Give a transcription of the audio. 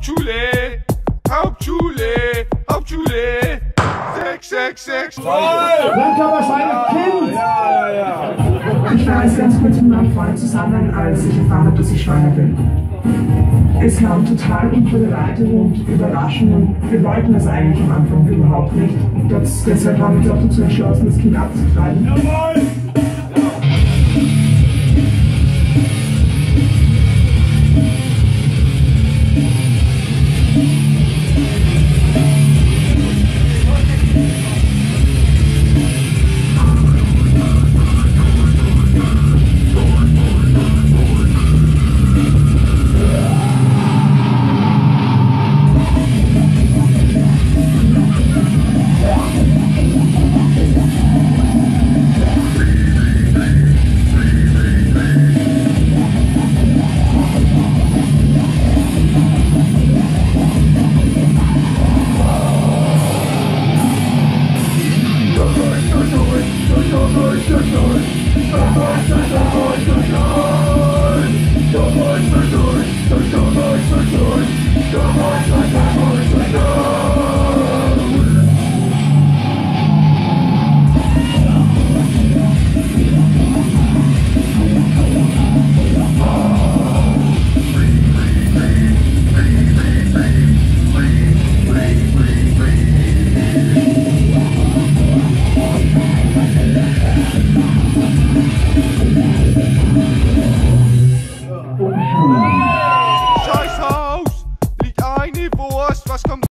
Hauptschule, Hauptschule, Hauptschule. 666. ja, Kind! Ich war erst ganz kurz mit meinem Freund zusammen, als ich erfahren habe, dass ich schwanger bin. Es kam total unvorbereitet und überraschend und wir wollten das eigentlich am Anfang überhaupt nicht. Das, deshalb haben wir uns auch dazu entschlossen, das Kind abzutreiben. Jawohl!